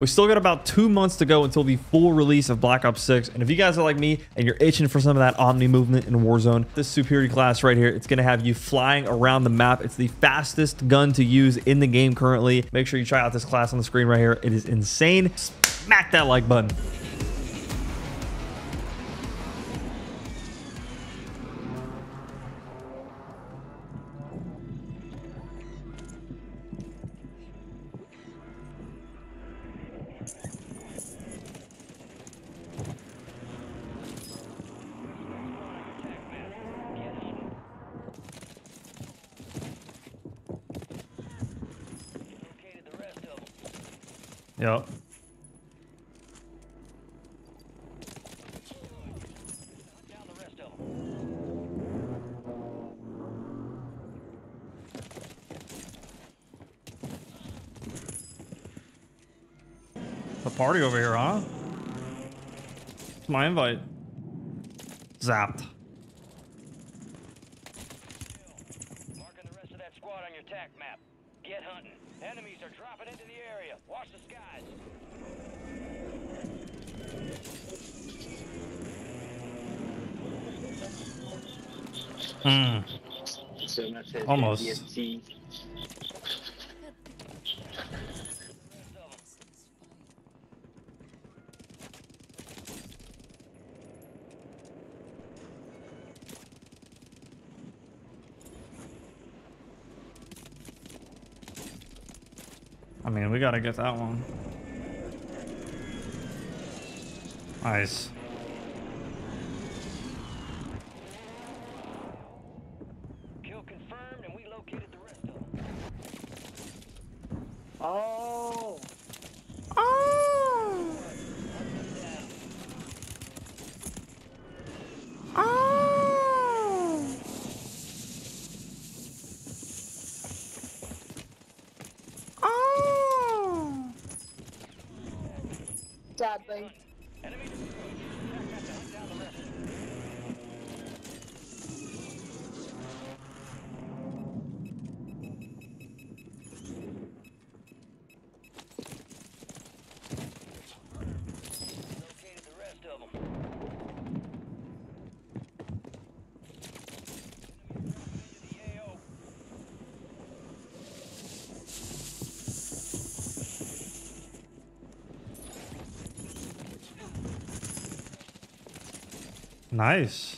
We still got about two months to go until the full release of Black Ops 6. And if you guys are like me and you're itching for some of that Omni movement in Warzone, this Superi class right here, it's going to have you flying around the map. It's the fastest gun to use in the game currently. Make sure you try out this class on the screen right here. It is insane. Smack that like button. Them. The party over here, huh? It's my invite. Zapped. Marking the rest of that squad on your tac map. Get hunting. Enemies are dropping into the area. Watch the skies. Hmm. So much as Almost. DST. Rest of them. I mean, we gotta get that one. Nice. Kill confirmed, and we located the rest of them. Oh! Sadly. Enemy got to hunt down the rest. Located the rest of them. Into the AO. Nice.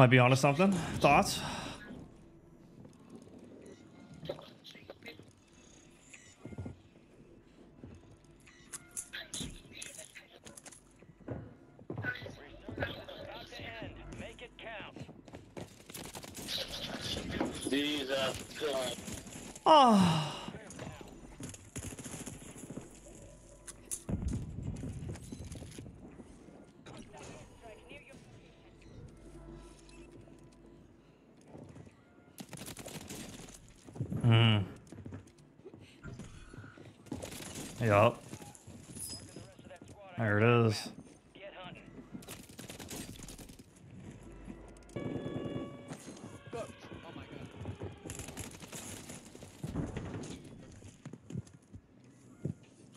Might be onto something. Thoughts? Resurgence is about to end. Make it count. These are God. Oh. Strike near your Hmm. Yup. Marking the rest of that squad on There your it is. map. Get hunting. Go. Oh my god.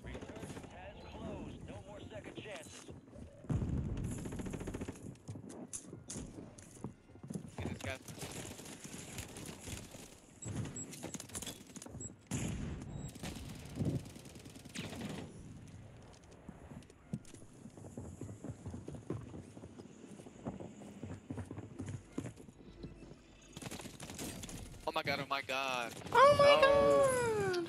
Resurgence has closed. No more second chances. Get this guy. Oh my god, oh my god. Oh my god.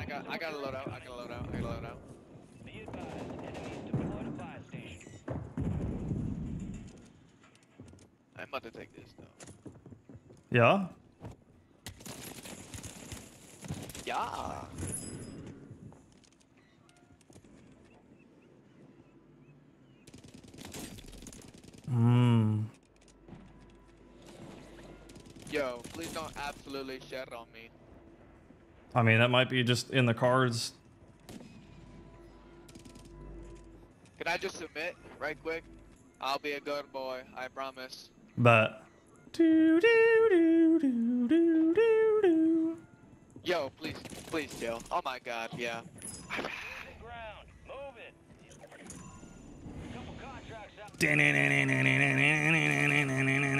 I got I gotta load out, I gotta load out, I gotta load out. Be advised, enemies deployed a buy station. I'm about to take this though. Yeah. Yeah. Hmm. Yo, please don't absolutely shit on me. I mean, that might be just in the cards. Can I just submit right quick? I'll be a good boy, I promise. But. Do, do, do, do. Yo, please, please chill. Oh my god, yeah.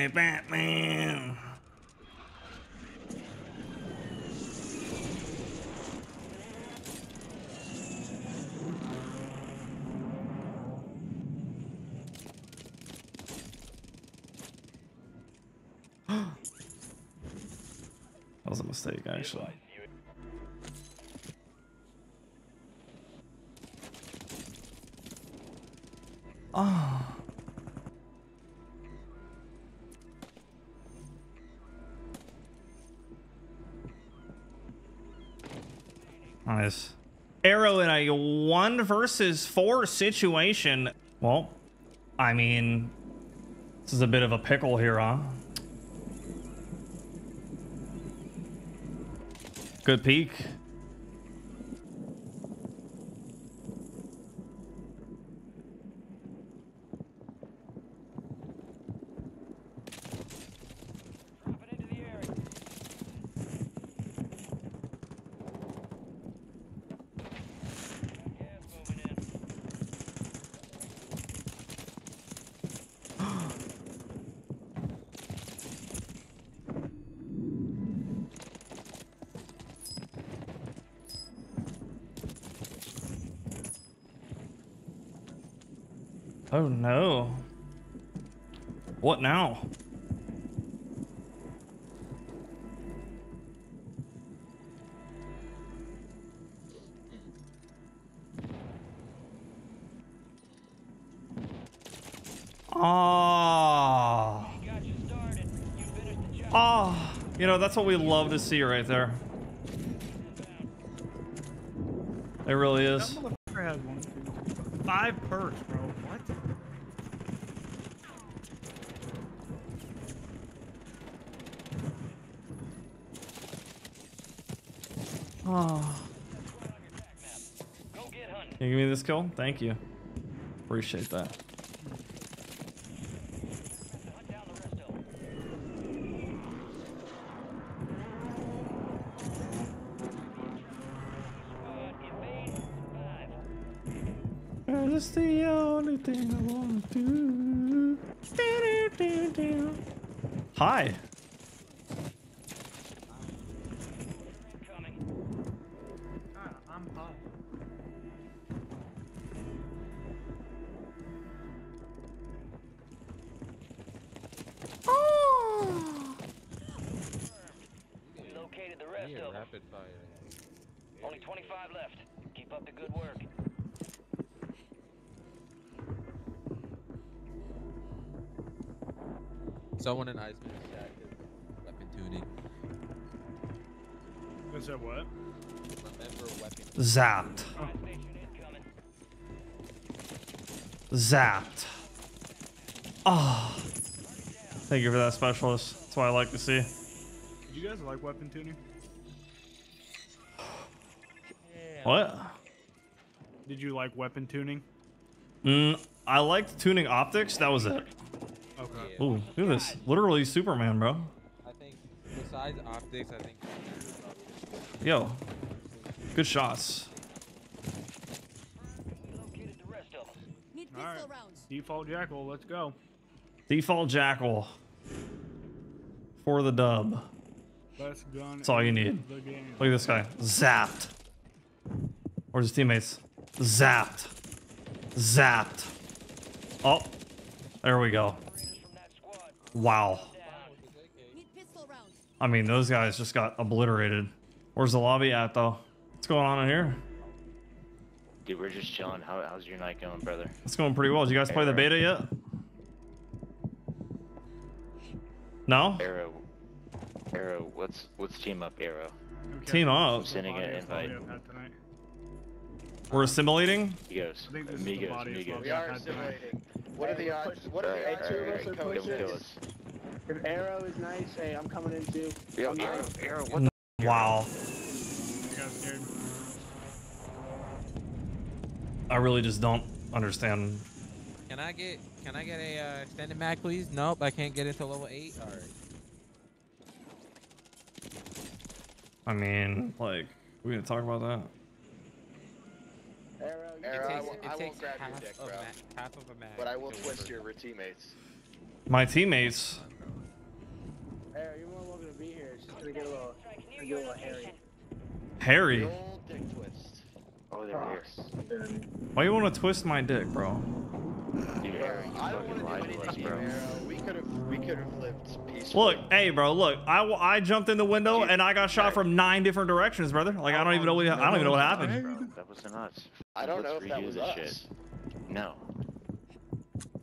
Batman. That was a mistake, actually. Ah. Nice. Aero in a one versus four situation. Well, I mean, this is a bit of a pickle here, huh? Good peek. Oh no. What now? Ah. Ah. You know, that's what we love to see right there. It really is. five perks, bro. Hunting. Can you give me this kill? Thank you. Appreciate that. Down the only thing I want to. Do-do-do-do. Hi. Someone in Iceman's chat is weapon tuning. You said what? Remember weapon. Zapped. Fire station incoming. Zapped. Ah. Thank you for that, specialist. That's what I like to see. Did you guys like weapon tuning? What? Did you like weapon tuning? Mm, I liked tuning optics. That was it. Okay. Ooh, look at this. Literally Superman, bro. I think besides optics, I think. Yo. Good shots. Located the rest of them. Need All pistol right. rounds. Default jackal, let's go. Default Jackal. For the dub. Best gun. That's all you need. Look at this guy. Zapped. Where's his teammates? Zapped. Zapped. Oh. There we go. Operators from that squad. Wow. Down. Need pistol rounds. I mean, those guys just got obliterated. Where's the lobby at, though? What's going on in here? Dude, we're just chilling. How, how's your night going, brother? It's going pretty well. Did you guys play the beta yet? No? Aero. Aero, what's what's team up, Aero? Okay. Team up. I'm sending an Body is all we invite. have. We're assimilating? Amigos. I think this is the Amigos, amigos. We are assimilating. What are the odds? What are the odds? alright, Two of us are come, come kill pushing. us. If Aero is nice, hey, I'm coming in too. Yo, I'm Aero, Aero, what the Wow. You guys scared? I really just don't understand. Can I get can I get a uh, extended mag, please? Nope, I can't get into level eight. All right. I mean, like, we gonna talk about that? Aero, you It takes, I won't, it I takes won't grab your half dick, of bro. half of a mag. But I will twist work. your teammates. My teammates. Aero, you're more welcome to be here. It's just gonna get a little, gonna get a little hairy. Harry, The old dick twist. Oh, they're here. why you want to twist my dick, bro? Aero, I don't want to do to us, anything, bro. Aero. We could have, we could have lived peacefully. Look, hey, bro, look. I, I jumped in the window and I got shot from nine different directions, brother. Like I don't even know what I don't even know what happened. Bro, that wasn't us. I don't know Let's if that redo was us. shit. No.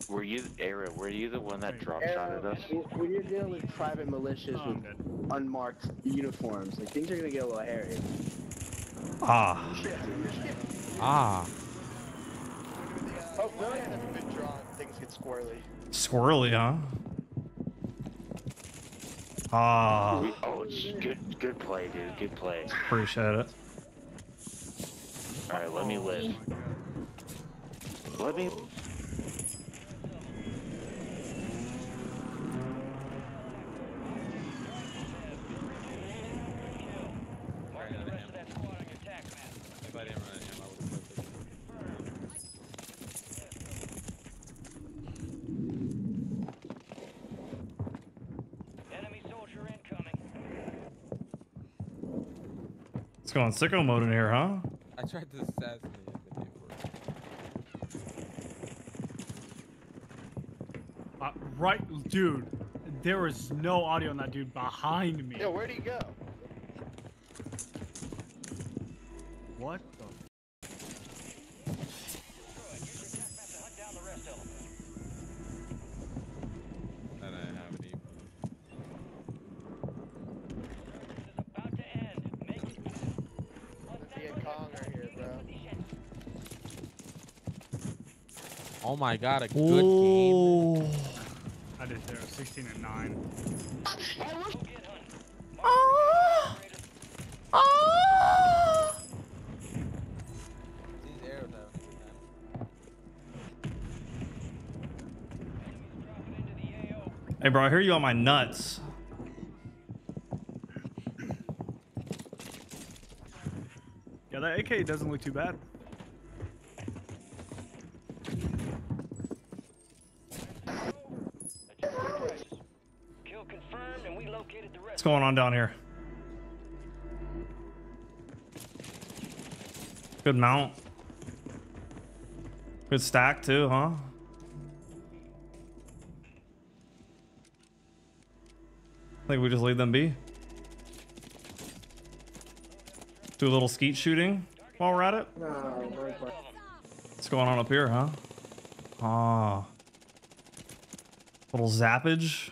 Were you, Aero, were you the one that drop shot at us? when- when you're dealing with private militias Oh, with dead. unmarked uniforms, like things are gonna get a little hairy. Ah, Ah, Oh, really? That's a good draw. Things get squirrely. squirrely, huh? Ah, oh, it's good, good play, dude. Good play. appreciate it. All right, let me live. Let me. Marking the rest of on your tac map. if I didn't run him, I would have put this. Enemy soldier incoming. It's going sicko mode in here, huh? I tried to assassinate him the day before. Uh, right, dude. There was no audio on that dude behind me. Yeah, where'd he go? What the? Good. Use your tac map to hunt down the rest of them. I didn't have any. This is about to end. Make it count. Me and Kong are here, bro. Oh my god, a good game. I did there. 16 and 9. Go get hunting. Ah. Ah. These arrows have a good time. Dropping into the AO. Hey, bro, I hear you on my nuts. Yeah, that AK doesn't look too bad. Adjust your prices. Kill confirmed, and we located the What's going on down here? Good mount. Good stack too, huh? I think we just leave them be. Do a little skeet shooting while we're at it. No, very. What's going on up here, huh? Ah. Little zappage.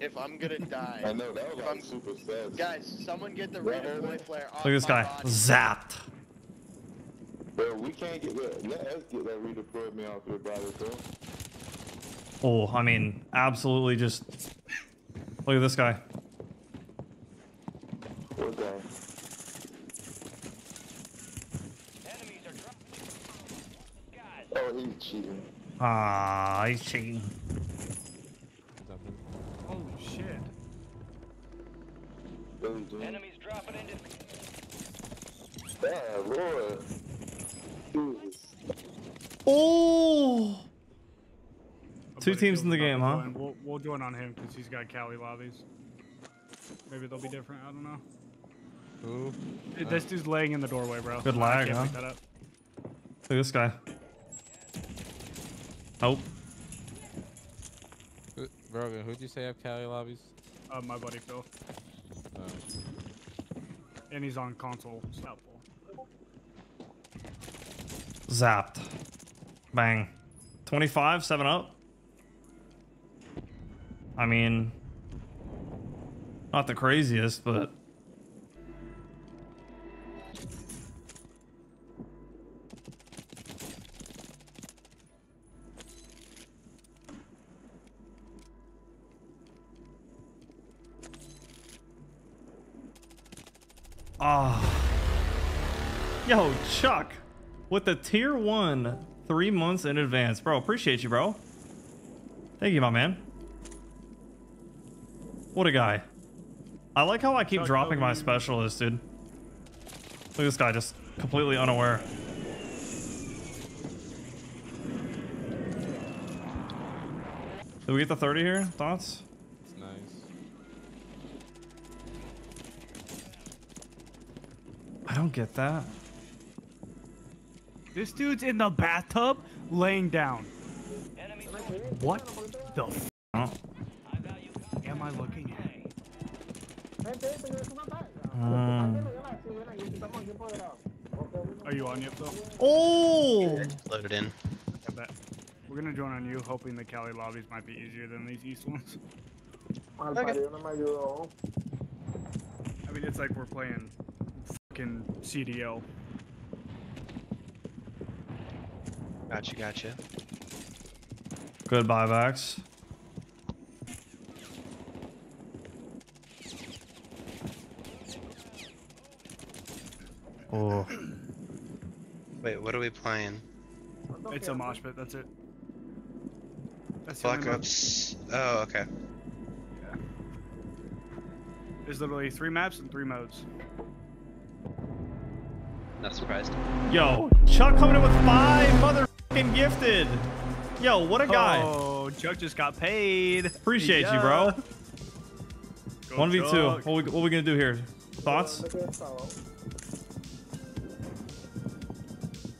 if I'm gonna die, I know that was like I'm- super sad. guys, someone get the random boy flare off Look at this guy. body. Zapped. Bro, we can't get that. Let us get that redeployed me off here by the Oh, I mean, absolutely just. Look at this guy. What guy? Enemies are dropping. Skies. Oh, he's cheating. Ah, he's cheating. Yeah, Lord. Jesus. Oh! Two teams in the game, huh? join. We'll, we'll join on him because he's got Cali lobbies. Maybe they'll be different. I don't know. Who? Hey, This dude's laying in the doorway, bro. Good I lag, can't huh? pick that up. Look at this guy. Oh, Who, Brogan, who'd you say have Cali lobbies? Uh, my buddy Phil, Oh. and he's on console. Stop. Zapped. Bang. 25, 7 up. I mean, not the craziest, but. Ah. Yo, Chuck, with the tier one three months in advance. Bro, appreciate you, bro. Thank you, my man. What a guy. I like how I keep Chuck, dropping my specialist, dude. Look at this guy, just completely unaware. Did we get the 30 here? Thoughts? It's nice. I don't get that. This dude's in the bathtub, laying down. What the f Oh. am I looking at? Mm. Are you on yet, though? Oh! Loaded in. I bet. We're gonna join on you, hoping the Cali lobbies might be easier than these East ones. I mean, it's like we're playing fucking CDL. Gotcha, gotcha. Good buybacks. Oh. Wait, what are we playing? It's a mosh pit. That's it. That's the Black. Ops. Oh, okay. There's literally three maps and three modes. Not surprised. Yo, Chuck coming in with five motherfucking gifted. Yo, what a guy. Oh, Chuck just got paid. Appreciate you, bro. 1v2. What we, what we gonna do here? Thoughts?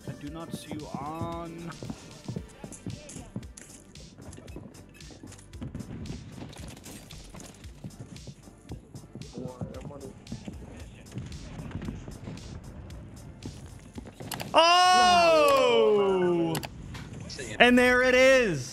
I do not see you on. Oh! And there it is.